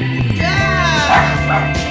Yeah!